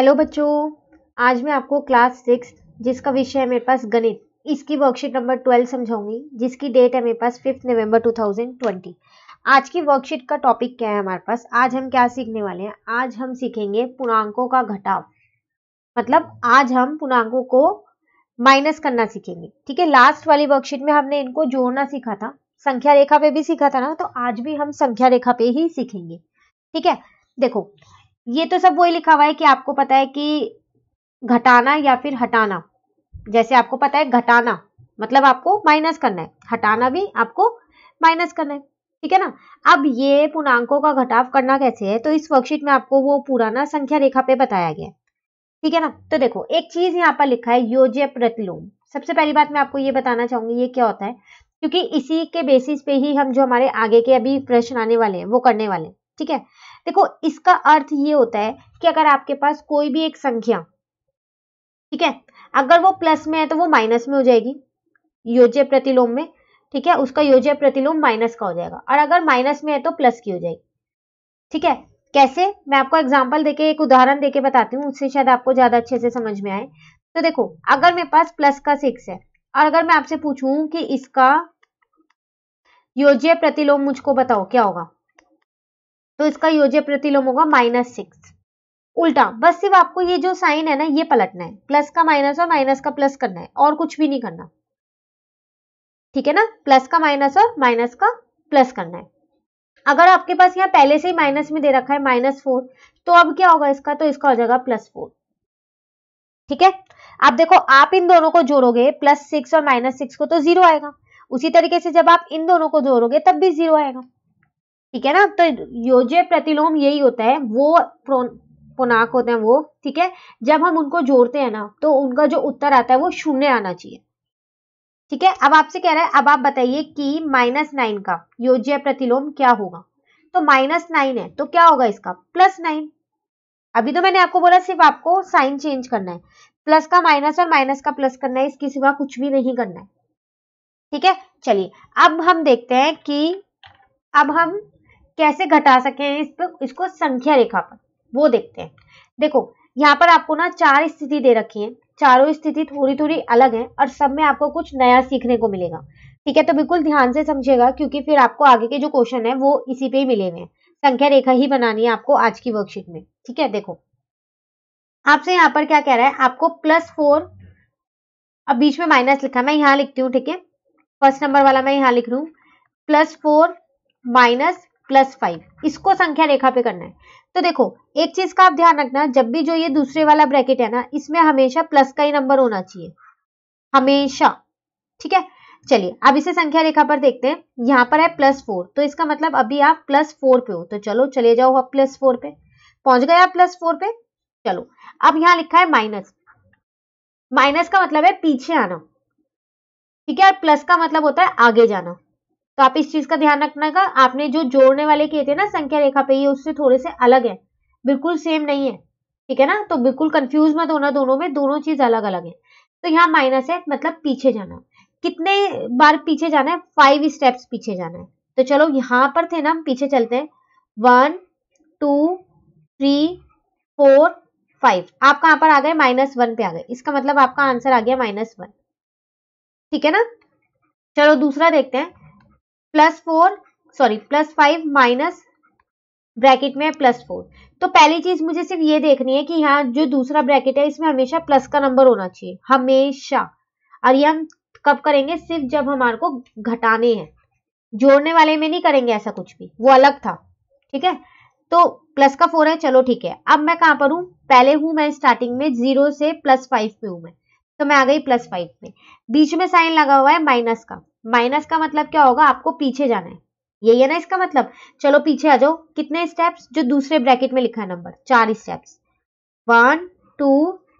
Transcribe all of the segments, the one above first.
Hello बच्चों, आज मैं आपको क्लास सिक्स, जिसका विषय है मेरे पास गणित, इसकी वर्कशीट नंबर ट्वेल्व समझाऊँगी, जिसकी डेट है मेरे पास fifth November two thousand twenty आज की वर्कशीट का टॉपिक क्या है हमारे पास? आज हम क्या सीखने वाले हैं? आज हम सीखेंगे पूर्णांकों का घटाव। मतलब आज हम पूर्णांकों को माइनस करना सीखेंगे, ठीक है? लास्ट वाली वर्कशीट में हमने इनको जोड़ना सीखा था संख्या रेखा पे भी सीखा था ना तो आज भी हम संख्या रेखा पे ही सीखेंगे, ठीक है? देखो ये तो सब वही लिखा हुआ है कि आपको पता है कि घटाना या फिर हटाना। जैसे आपको पता है घटाना मतलब आपको माइनस करना है। हटाना भी आपको माइनस करना है, ठीक है ना? अब ये पूर्णांकों का घटाव करना कैसे है? तो इस वर्कशीट में आपको वो पुराना संख्या रेखा पे बताया गया ठीक है ना? तो देखो, एक चीज़ यहाँ पर लिखा है, योज्य प्रतिलोम। सबसे पहली बात मैं आपको ये बताना चाहूँगी, ये क्या होता है? क्योंकि इसी के बेसिस पे ही हम जो हमारे आगे के अभी प्रश्न आने वाले हैं, वो करने वाले हैं, ठीक है? देखो, इसका अर्थ ये होता है कि अगर आपके पास कोई भी एक संख्या, ठीक है, अगर वो प्लस में है तो वो माइनस में हो जाएगी, योज्य प्रतिलोम में, ठीक है, उसका योज्य प्रतिलोम माइनस का हो जाएगा, और अगर माइनस में है तो प्लस की हो जाएगी, ठीक है, कैसे, मैं आपको एग्ज़ाम्पल देके, एक उदाहरण देके बताती हूँ, उससे शायद आपको ज़्यादा अच्छे से समझ में आए तो देखो, अगर मेरे पास प्लस का सिक्स है, और अगर मैं आपसे पूछूँ कि इसका योज्य प्रतिलोम मुझको बताओ, क्या होगा? तो इसका योज्य प्रतिलोम होगा माइनस सिक्स उल्टा, बस सिर्फ़ आपको ये जो साइन है ना, ये पलटना है। प्लस का माइनस और माइनस का प्लस करना है, और कुछ भी नहीं करना। ठीक है ना? प्लस का माइनस और माइनस का प्लस करना है। अगर आपके पास यहाँ पहले से ही माइनस में दे रखा है माइनस फोर तो अब क्या होगा इसका? तो इसका हो जाएगा प्लस फोर ठीक है? अब देखो, आप इन दोनों को जोड़ोगे प्लस सिक्स और माइनस सिक्स को तो ज़ीरो आएगा। उसी तरीके से जब आप इन दोनों को जोड़ोगे, तब भी ज़ीरो आएगा। ठीक है ना? तो योज्य प्रतिलोम यही होता है, वो पूर्णांक होते हैं वो, ठीक है? जब हम उनको जोड़ते हैं ना तो उनका जो उत्तर आता है वो शून्य आना चाहिए। ठीक है? अब आपसे कह रहा है, अब आप बताइए कि माइनस नाइन का योज्य प्रतिलोम क्या होगा? तो माइनस नाइन है तो क्या होगा इसका? प्लस नाइन अभी तो मैंने आपको बोला सिर्फ़ आपको साइन चेंज करना है। प्लस का माइनस और माइनस का प्लस करना है, इसके सिवा कुछ भी नहीं करना है। ठीक है? चलिए, अब हम देखते हैं कि, अब हम कैसे घटा सके इस पर इसको संख्या रेखा पर वो देखते हैं। देखो, यहाँ पर आपको ना चार स्थिति दे रखी है। चारों स्थिति थोड़ी थोड़ी अलग है और सब में आपको कुछ नया सीखने को मिलेगा। ठीक है तो बिल्कुल ध्यान से समझेगा क्योंकि फिर आपको आगे के जो क्वेश्चन है, वो इसी पे ही मिले हुए हैं। संख्या रेखा ही बनानी है आपको आज की वर्कशीट में। ठीक है, देखो। आपसे यहाँ पर क्या कह रहा है? आपको प्लस फोर अब बीच में माइनस लिखा, मैं यहाँ लिखती हूँ, ठीक है? फ़र्स्ट नंबर वाला मैं यहाँ लिख रही हूँ। Plus four minus plus five. इसको संख्या रेखा पे करना है। तो देखो, एक चीज़ का आप ध्यान रखना, जब भी जो ये दूसरे वाला ब्रैकेट है ना, इसमें हमेशा प्लस का ही नंबर होना चाहिए। हमेशा। ठीक है? चलिए, अब इसे संख्या रेखा पर देखते हैं। यहाँ पर है प्लस फोर। तो इसका मतलब अभी आप प्लस फोर पे हो। तो चलो, चले जाओ आप प्लस फोर पे। पहुँच गए आप प्लस फोर पे? चलो, अब यहाँ लिखा है माइनस। माइनस का मतलब है पीछे आना। ठीक है? और प्लस का मतलब होता है आगे जाना। तो आप इस चीज़ का ध्यान रखना का आपने जो जोड़ने वाले किए थे ना संख्या रेखा पे, ये उससे थोड़े से अलग है। बिल्कुल सेम नहीं है, ठीक है ना? तो बिल्कुल कंफ्यूज मत होना दोनों में, दोनों चीज़ अलग अलग है। तो यहाँ माइनस है मतलब पीछे जाना। कितने बार पीछे जाना है? फाइव स्टेप्स पीछे जाना है। तो चलो यहाँ पर थे ना, हम पीछे चलते हैं। One two three four five आप कहाँ पर आ गए? माइनस वन पे आ गए। इसका मतलब आपका आंसर आ गया माइनस वन ठीक है ना? चलो दूसरा देखते हैं। Plus four sorry plus five minus bracket में प्लस फोर। तो पहली चीज़ मुझे सिर्फ़ ये देखनी है कि यहाँ जो दूसरा ब्रैकेट है, इसमें हमेशा प्लस का नंबर होना चाहिए, हमेशा। और ये हम कब करेंगे? सिर्फ़ जब हमारे को घटाने हैं। जोड़ने वाले में नहीं करेंगे ऐसा कुछ भी, वो अलग था, ठीक है? तो प्लस का फोर है, चलो ठीक है। अब मैं कहाँ पर हूँ? पहले हूँ मैं स्टार्टिंग में, ज़ीरो से प्लस फाइव पे हूँ मैं। तो मैं आ गई प्लस फाइव में। बीच में साइन लगा हुआ है माइनस का। माइनस का मतलब क्या होगा? आपको पीछे जाना है। यही है ना इसका मतलब? चलो पीछे आ जाओ। कितने स्टेप्स जो दूसरे ब्रैकेट में लिखा है नंबर चार steps one two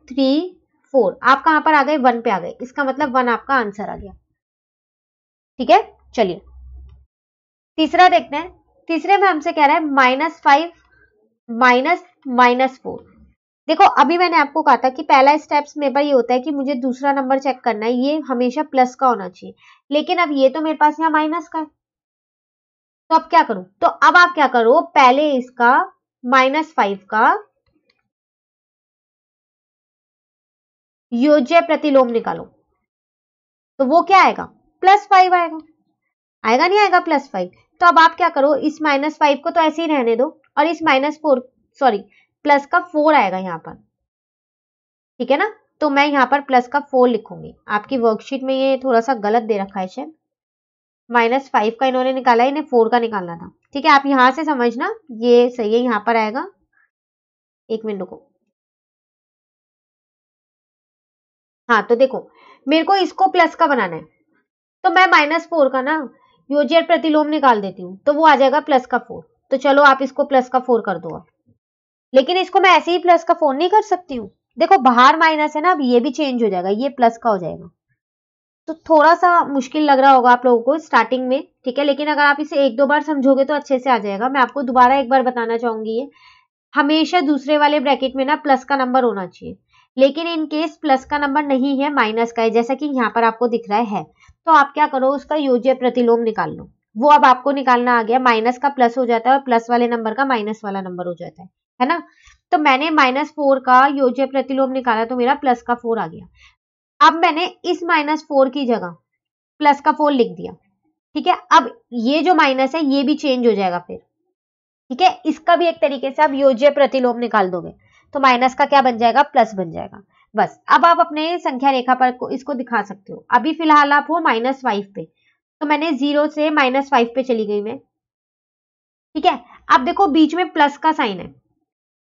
three four आप कहाँ पर आ गए? वन पे आ गए। इसका मतलब वन आपका आंसर आ गया। ठीक है? चलिए। तीसरा देखते हैं। तीसरे में हमसे कह रहा है minus five minus minus four देखो, अभी मैंने आपको कहा था कि पहला स्टेप्स मेरे पास ये होता है कि मुझे दूसरा नंबर चेक करना है, ये हमेशा प्लस का होना चाहिए। लेकिन अब ये तो मेरे पास यहाँ माइनस का है। तो अब क्या करूँ? तो अब आप क्या करो, पहले इसका माइनस फाइव का योज्य प्रतिलोम निकालो। तो वो क्या आएगा? प्लस फाइव आएगा। आएगा नहीं आएगा प्लस फाइव तो अब आप क्या करो, इस माइनस फाइव को तो ऐसे ही रहने दो और इस माइनस फोर सॉरी प्लस का फोर आएगा यहाँ पर। ठीक है ना? तो मैं यहाँ पर प्लस का फोर लिखूँगी। आपकी वर्कशीट में ये थोड़ा सा गलत दे रखा है शायद। माइनस फाइव का इन्होंने निकाला, इन्हें फोर का निकालना था। ठीक है, आप यहाँ से समझना, ये सही है, यहाँ पर आएगा। एक मिनट को हाँ तो देखो, मेरे को इसको प्लस का बनाना है। तो मैं माइनस फोर का ना योजियर प्रतिलोम निकाल देती हूँ तो वो आ जाएगा प्लस का फोर। तो चलो, आप इसको प्लस का फोर कर दो लेकिन इसको मैं ऐसे ही प्लस का फ़ोन नहीं कर सकती हूँ। देखो, बाहर माइनस है ना, अब ये भी चेंज हो जाएगा, ये प्लस का हो जाएगा। तो थोड़ा सा मुश्किल लग रहा होगा आप लोगों को स्टार्टिंग में, ठीक है? लेकिन अगर आप इसे एक दो बार समझोगे तो अच्छे से आ जाएगा। मैं आपको दोबारा एक बार बताना चाहूँगी ये। हमेशा दूसरे वाले ब्रैकेट में ना प्लस का नंबर होना चाहिए। लेकिन इन केस प्लस का नंबर नहीं है माइनस का है, जैसा कि यहाँ पर आपको दिख रहा है तो आप क्या करो, उसका योज्य प्रतिलोम निकाल लो। वो अब आपको निकालना आ गया माइनस का प्लस हो जाता है और प्लस वाले नंबर का माइनस वाला नंबर हो जाता है। है ना? तो मैंने माइनस फोर का योज्य प्रतिलोम निकाला तो मेरा प्लस का फोर आ गया। अब मैंने इस माइनस फोर की जगह प्लस का फोर लिख दिया। ठीक है? अब ये जो माइनस है ये भी चेंज हो जाएगा फिर। ठीक है? इसका भी एक तरीके से आप योज्य प्रतिलोम निकाल दोगे तो माइनस का क्या बन जाएगा? प्लस बन जाएगा। बस अब आप अपने संख्या रेखा पर को, इसको दिखा सकते हो। अभी फ़िलहाल आप हो माइनस फाइव पे। तो मैंने ज़ीरो से माइनस फाइव पे चली गई मैं। ठीक है? अब देखो बीच में प्लस का साइन है।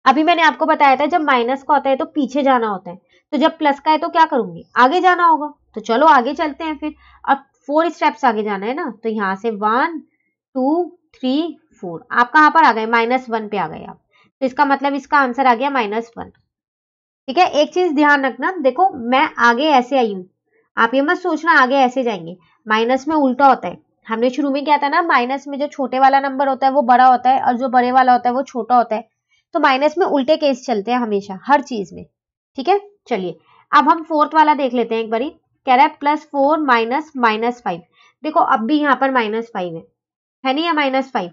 अभी मैंने आपको बताया था, जब माइनस का होता है तो पीछे जाना होता है। तो जब प्लस का है तो क्या करूँगी? आगे जाना होगा। तो चलो आगे चलते हैं फिर। अब फोर स्टेप्स आगे जाना है ना? तो यहाँ से वन टू थ्री फोर आप कहाँ पर आ गए? माइनस वन पे आ गए आप। तो इसका मतलब इसका आंसर आ गया माइनस वन ठीक है? एक चीज़ ध्यान रखना। देखो, मैं आगे ऐसे आई हूँ। आप ये मत सोचना, आगे ऐसे जाएँगे। माइनस में उल्टा होता है। हमने शुरू में क्या था ना? माइनस में जो छोटे वाला नंबर होता है, वो बड़ा होता है और जो बड़े वाला होता है, वो छोटा होता है। तो माइनस में उल्टे केस चलते हैं हमेशा, हर चीज़ में। ठीक है? चलिए, अब हम फोर्थ वाला देख लेते हैं एक बारी। कह रहा है plus four minus minus five देखो, अब भी यहाँ पर माइनस फाइव है। है नहीं है माइनस फाइव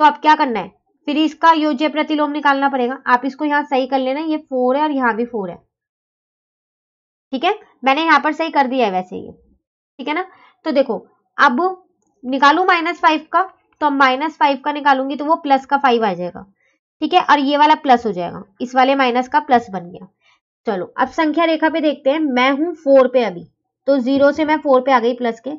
तो अब क्या करना है? फिर इसका योज्य प्रतिलोम निकालना पड़ेगा। आप इसको यहाँ सही कर लेना, ये फोर है और यहाँ भी फोर है। ठीक है? मैंने यहाँ पर सही कर दिया है वैसे ये। ठीक है ना? तो देखो, अब निकालू माइनस फाइव का तो अब माइनस फाइव का निकालूँगी तो वो प्लस का फाइव आ जाएगा। ठीक है? और ये वाला प्लस हो जाएगा। इस वाले माइनस का प्लस बन गया। चलो, अब संख्या रेखा पे देखते हैं। मैं हूँ फोर पे अभी। तो ज़ीरो से मैं फोर पे आ गई प्लस के।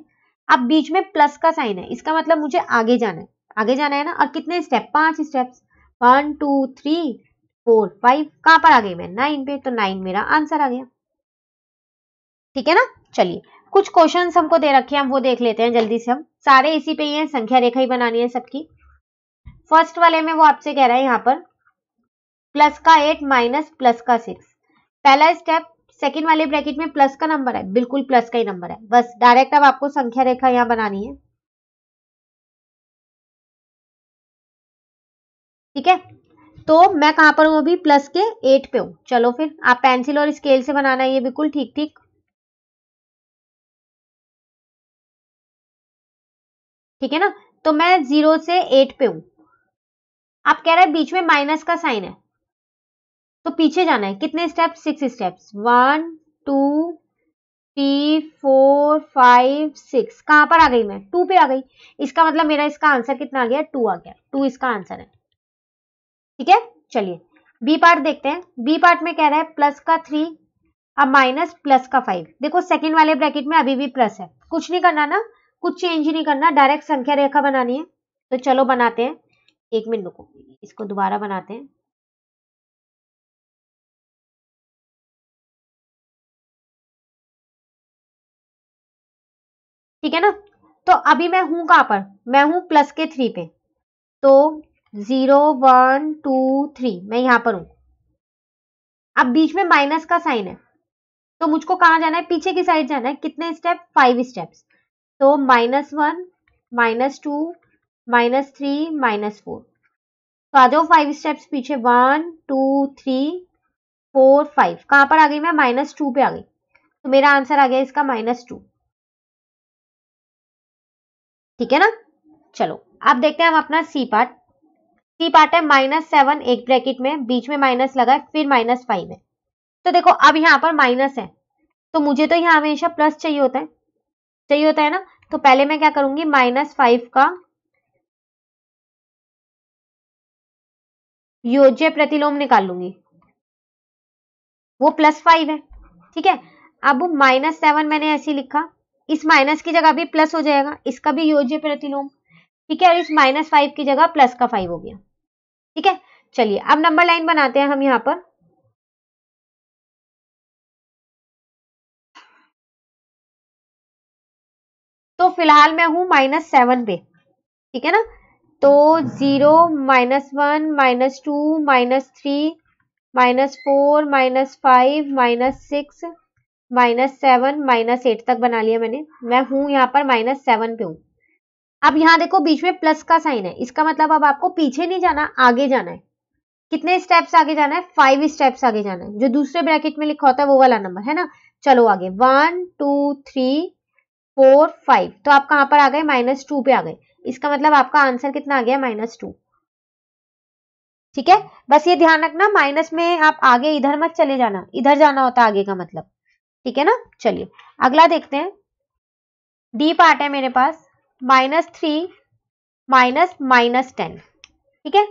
अब बीच में प्लस का साइन है। इसका मतलब मुझे आगे जाना है। आगे जाना है ना? और कितने स्टेप पाँच steps one two three four five कहाँ पर आ गई मैं? नाइन पे। तो नाइन मेरा आंसर आ गया। ठीक है ना? चलिए, कुछ क्वेश्चन हमको दे रखे हैं। हम वो देख लेते हैं जल्दी से हम। सारे इसी पे ही हैं। संख्या रेखा ही बनानी है सबकी। फ़र्स्ट वाले में वो आपसे कह रहा है यहाँ पर प्लस का एट माइनस प्लस का सिक्स पहला स्टेप सेकेंड वाले ब्रैकेट में प्लस का नंबर है, बिल्कुल प्लस का ही नंबर है। बस डायरेक्ट अब आपको संख्या रेखा यहाँ बनानी है। ठीक है? तो मैं कहाँ पर हूँ अभी? प्लस के एट पे हूँ। चलो फिर, आप पेंसिल और स्केल से बनाना है ये बिल्कुल ठीक ठीक। ठीक है ना? तो मैं ज़ीरो से एट पे हूँ। आप कह रहे हैं बीच में माइनस का साइन है। तो पीछे जाना है। कितने step six steps one two three four five six कहाँ पर आ गई मैं? टू पे आ गई। इसका मतलब मेरा इसका आंसर कितना आ गया? टू आ गया। टू इसका आंसर है। ठीक है? चलिए। बी पार्ट देखते हैं। बी पार्ट में कह रहा है प्लस का थ्री अब माइनस प्लस का फाइव देखो सेकंड वाले ब्रैकेट में अभी भी प्लस है। कुछ नहीं करना ना। कुछ चेंज नहीं करना। डायरेक्ट संख्या रेखा बनानी है। तो चलो बनाते हैं। एक मिनट रुको। इसको दोबारा बनाते हैं। ठीक है ना? तो अभी मैं हूँ कहाँ पर? मैं हूँ प्लस के थ्री पे। तो ज़ीरो वन टू थ्री मैं यहाँ पर हूँ। अब बीच में माइनस का साइन है। तो मुझको कहाँ जाना है? पीछे की साइड जाना है। कितने स्टेप फाइव स्टेप्स तो minus one minus two minus three minus four तो आ जाओ फाइव स्टेप्स पीछे. One two three four five कहाँ पर आ गई मैं? माइनस टू पे आ गई. तो मेरा आंसर आ गया इसका माइनस टू ठीक है ना? चलो, अब देखते हैं हम अपना सी पार्ट सी पार्ट है माइनस सेवन एक ब्रैकेट में. बीच में माइनस लगा है, फिर माइनस फाइव है तो देखो, अब यहाँ पर माइनस है. तो मुझे तो यहाँ हमेशा प्लस चाहिए होता है. चाहिए होता है ना? तो पहले मैं क्या करूँगी? माइनस फाइव का योज्य प्रतिलोम निकाल लूँगी। वो प्लस फाइव है, ठीक है? अब माइनस सेवन मैंने ऐसे लिखा। इस माइनस की जगह भी प्लस हो जाएगा, इसका भी योज्य प्रतिलोम, ठीक है? और इस माइनस फाइव की जगह प्लस का फाइव हो गया, ठीक है? चलिए, अब नंबर लाइन बनाते हैं हम यहाँ पर। तो फ़िलहाल मैं हूँ माइनस सेवन पे, ठीक है ना? तो zero minus one, minus two, minus three, minus four, minus five, minus six, minus seven, minus eight तक बना लिया मैंने। मैं हूँ यहाँ पर माइनस सेवन पे हूँ। अब यहाँ देखो बीच में प्लस का साइन है। इसका मतलब अब आपको पीछे नहीं जाना, आगे जाना है। कितने स्टेप्स आगे जाना है? फाइव स्टेप्स आगे जाना है। जो दूसरे ब्रैकेट में लिखा होता है वो वाला नंबर है ना? चलो आगे। One two three four five तो आप कहाँ पर आ गए? माइनस टू पे आ गए। इसका मतलब आपका आंसर कितना आ गया? Minus two. ठीक है? बस ये ध्यान रखना, माइनस में आप आगे इधर मत चले जाना। इधर जाना होता आगे का मतलब। ठीक है ना? चलिए, अगला देखते हैं। डी पार्ट है मेरे पास। Minus three, minus minus ten. ठीक है?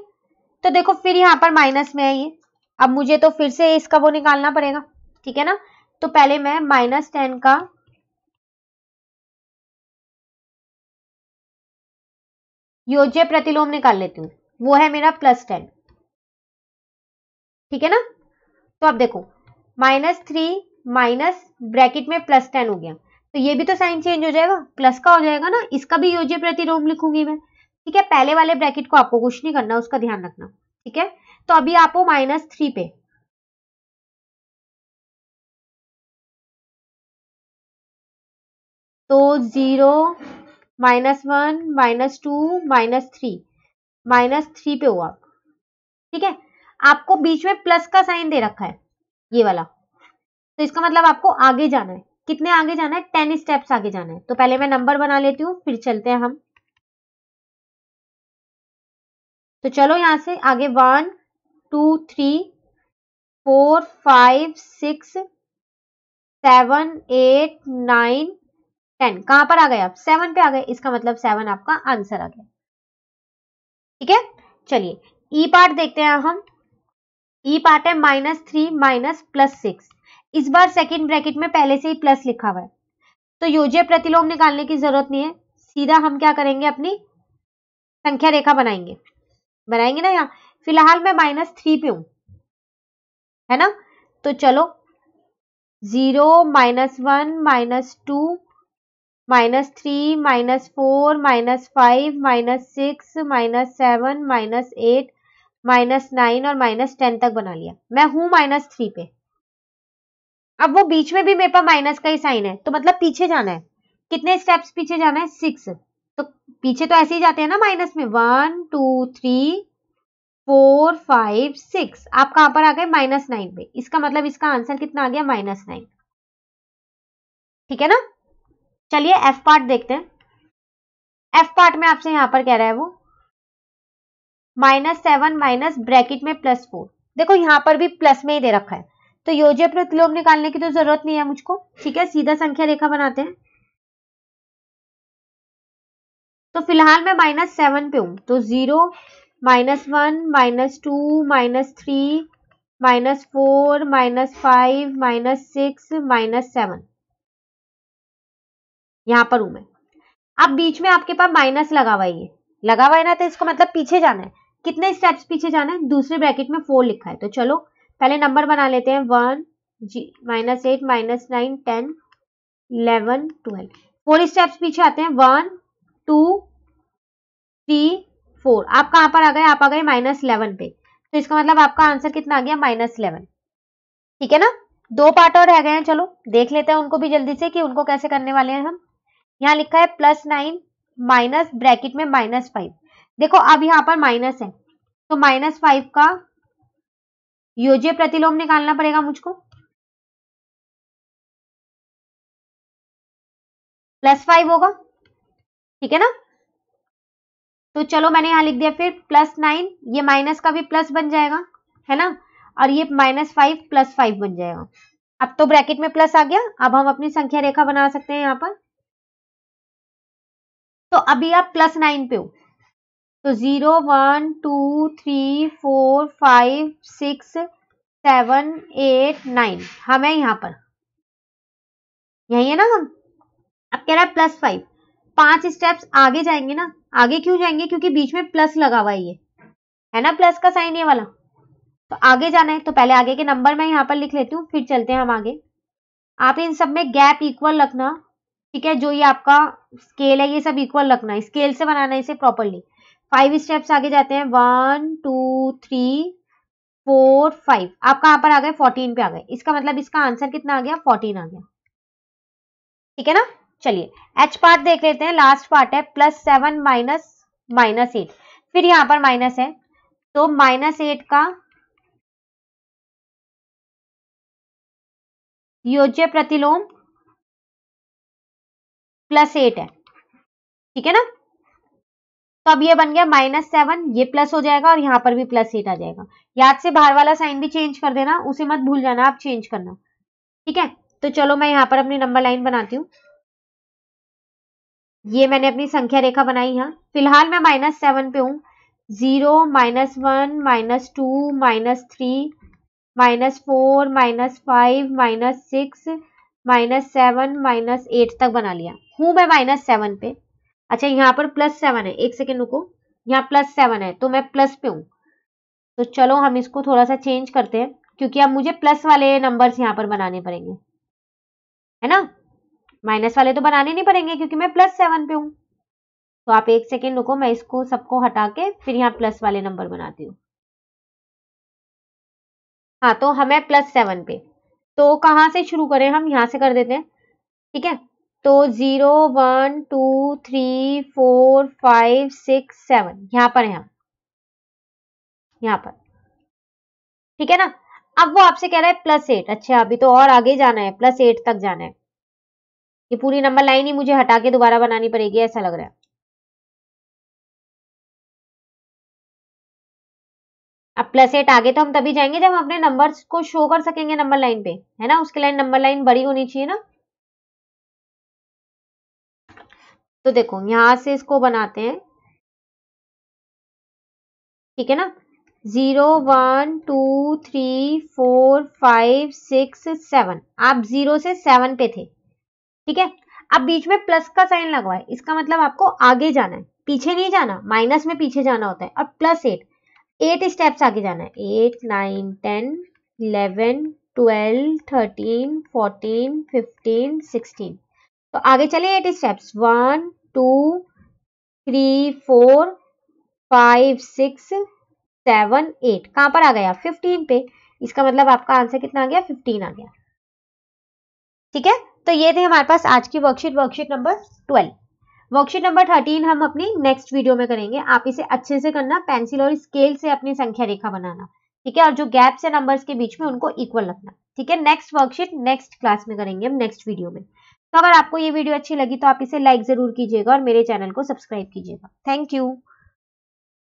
तो देखो, फिर यहाँ पर माइनस में है ये। अब मुझे तो फिर से इसका वो निकालना पड़ेगा। ठीक है ना? तो पहले मैं माइनस टेन का योज्य प्रतिलोम निकाल लेती हूँ। वो है मेरा प्लस टेन ठीक है ना? तो अब देखो माइनस थ्री माइनस ब्रैकेट में प्लस टेन हो गया। तो ये भी तो साइन चेंज हो जाएगा। प्लस का हो जाएगा ना? इसका भी योज्य प्रतिलोम लिखूँगी मैं। ठीक है? पहले वाले ब्रैकेट को आपको कुछ नहीं करना, उसका ध्यान रखना। ठीक है? तो अभी आप हो माइनस थ्री पे। तो zero minus one, minus two, minus three. Minus three पे हो आप ठीक है? आपको बीच में प्लस का साइन दे रखा है, ये वाला। तो इसका मतलब आपको आगे जाना है। कितने आगे जाना है? टेन स्टेप्स आगे जाना है। तो पहले मैं नंबर बना लेती हूँ, फिर चलते हैं हम। तो चलो यहाँ से आगे one, two, three, four, five, six, seven, eight, nine ten कहाँ पर आ गए आप? सेवन पे आ गए। इसका मतलब सेवन आपका आंसर आ गया। ठीक है? चलिए। ई e पार्ट देखते हैं हम। ई e पार्ट है minus three minus plus six इस बार सेकेंड ब्रैकेट में पहले से ही प्लस लिखा हुआ है। तो योज्य प्रतिलोम निकालने की ज़रूरत नहीं है। सीधा हम क्या करेंगे अपनी संख्या रेखा बनाएँगे। बनाएँगे ना यहाँ? फ़िलहाल मैं माइनस थ्री पे हूँ। है ना? तो चलो। Zero minus one minus two minus three, minus four, minus five, minus six, minus seven, minus eight, minus nine और माइनस टेन तक बना लिया। मैं हूँ माइनस थ्री पे। अब वो बीच में भी मेरे पास माइनस का ही साइन है तो मतलब पीछे जाना है। कितने स्टेप्स पीछे जाना है? सिक्स तो पीछे तो ऐसे ही जाते हैं ना माइनस में। One two three four five six आप कहाँ पर आ गए? माइनस नाइन पे। इसका मतलब इसका आंसर कितना आ गया? माइनस नाइन ठीक है ना? चलिए एफ़ पार्ट देखते हैं। एफ़ पार्ट में आपसे यहाँ पर कह रहा है वो माइनस सेवन माइनस ब्रैकेट में प्लस फोर देखो यहाँ पर भी प्लस में ही दे रखा है। तो योज्य प्रतिलोम निकालने की तो ज़रूरत नहीं है मुझको, ठीक है? सीधा संख्या रेखा बनाते हैं। तो फ़िलहाल मैं माइनस सेवन पे हूँ। तो zero minus one minus two minus three minus four minus five minus six minus seven यहाँ पर हूँ मैं। अब बीच में आपके पास माइनस लगा हुआ है ये लगा हुआ है ना तो इसको मतलब पीछे जाना है। कितने स्टेप्स पीछे जाना है? दूसरे ब्रैकेट में फोर लिखा है। तो चलो, पहले नंबर बना लेते हैं। वन जी minus eight minus nine ten eleven twelve four steps पीछे आते हैं। वन टू थ्री फोर आप कहाँ पर आ गए? आप आ गए माइनस इलेवन पे। तो इसका मतलब आपका आंसर कितना आ गया? माइनस इलेवन ठीक है ना? दो पार्ट और रह गए हैं। चलो, देख लेते हैं उनको भी जल्दी से कि उनको कैसे करने वाले हैं हम। यहाँ लिखा है प्लस नाइन माइनस ब्रैकेट में माइनस फाइव देखो, अब यहाँ पर माइनस है। तो माइनस फाइव का योज्य प्रतिलोम निकालना पड़ेगा मुझको। प्लस फाइव होगा। ठीक है ना? तो चलो, मैंने यहाँ लिख दिया फिर प्लस नाइन ये माइनस का भी प्लस बन जाएगा, है ना? और ये माइनस फाइव प्लस फाइव बन जाएगा। अब तो ब्रैकेट में प्लस आ गया। अब हम अपनी संख्या रेखा बना सकते हैं यहाँ पर। तो अभी आप प्लस नाइन पे हो। तो zero one two three four five six seven eight nine हम है यहाँ पर। यही है ना हम? अब कह रहा है प्लस फाइव पाँच स्टेप्स आगे जाएँगे ना? आगे क्यों जाएँगे? क्योंकि बीच में प्लस लगा हुआ है ये। है ना प्लस का साइन ये वाला? तो आगे जाना है। तो पहले आगे के नंबर मैं यहाँ पर लिख लेती हूँ, फिर चलते हैं हम आगे। आप इन सब में गैप इक्वल रखना। ठीक है, जो ये आपका स्केल है, ये सब इक्वल रखना है। स्केल से बनाना है इसे प्रॉपरली फाइव स्टेप्स आगे जाते हैं। One two three four five आप कहाँ पर आ गए? फोर्टीन पे आ गए। इसका मतलब इसका आंसर कितना आ गया? फोर्टीन आ गया। ठीक है ना? चलिए एच पार्ट देख लेते हैं। लास्ट पार्ट है। Plus seven minus minus eight फिर यहाँ पर माइनस है। तो माइनस एट का योज्य प्रतिलोम प्लस एट है। ठीक है ना? तो अब ये बन गया माइनस सेवन ये प्लस हो जाएगा और यहाँ पर भी प्लस एट आ जाएगा। याद से बाहर वाला साइन भी चेंज कर देना, उसे मत भूल जाना, आप चेंज करना। ठीक है? तो चलो मैं यहाँ पर अपनी नंबर लाइन बनाती हूँ। ये मैंने अपनी संख्या रेखा बनाई है फ़िलहाल मैं माइनस सेवन पे हूँ। Zero minus one minus two minus three minus four minus five minus six minus seven minus eight तक बना लिया। हूँ मैं माइनस सेवन पे। अच्छा यहाँ पर प्लस सेवन है। एक सेकेंड रुको। यहाँ प्लस सेवन है तो मैं प्लस पे हूँ। तो चलो, हम इसको थोड़ा सा चेंज करते हैं, क्योंकि अब मुझे प्लस वाले नंबर्स यहाँ पर बनाने पड़ेंगे। है ना? माइनस वाले तो बनाने नहीं पड़ेंगे, क्योंकि मैं प्लस सेवन पे हूँ। तो आप एक सेकेंड रुको, मैं इसको सबको हटा के फिर यहाँ प्लस वाले नंबर बनाती हूँ। हाँ तो हमें प्लस सेवन पे। तो कहाँ से शुरू करें हम? यहाँ से कर देते हैं। ठीक है? तो zero, one, two, three, four, five, six, seven. यहाँ पर हम। यहाँ पर। ठीक है ना? अब वो आपसे कह रहा है प्लस एट अच्छा अभी तो और आगे जाना है। प्लस एट तक जाना है। ये पूरी नंबर लाइन ही मुझे हटा के दोबारा बनानी पड़ेगी, ऐसा लग रहा है। अब प्लस एट आगे तो हम तभी जाएँगे जब हम अपने नंबर्स को शो कर सकेंगे नंबर लाइन पे। है ना? उसके लाइन नंबर लाइन बड़ी होनी चाहिए ना? तो देखो, यहाँ से इसको बनाते हैं। ठीक है ना? Zero, one, two, three, four, five, six, seven. आप ज़ीरो से सेवन पे थे। ठीक है? अब बीच में प्लस का साइन लगवाए। इसका मतलब आपको आगे जाना है। पीछे नहीं जाना, माइनस में पीछे जाना होता है। और प्लस एट। एट स्टेप्स आगे जाना है। Eight, nine, ten, eleven, twelve, thirteen, fourteen, fifteen, sixteen. तो आगे चले eight steps one two three four five six seven eight कहाँ पर आ गया? फिफ्टीन पे। इसका मतलब आपका आंसर कितना आ गया? फिफ्टीन आ गया। ठीक है? तो ये थे हमारे पास आज की worksheet worksheet number twelve worksheet number thirteen हम अपनी नेक्स्ट वीडियो में करेंगे। आप इसे अच्छे से करना पेंसिल और स्केल से अपनी संख्या रेखा बनाना। ठीक है? और जो गैप्स है नंबर्स के बीच में, उनको इक्वल रखना। ठीक है? नेक्स्ट वर्कशीट नेक्स्ट क्लास में करेंगे हम नेक्स्ट वीडियो में। तो अगर आपको ये वीडियो अच्छी लगी तो आप इसे लाइक ज़रूर कीजिएगा और मेरे चैनल को सब्सक्राइब कीजिएगा। Thank you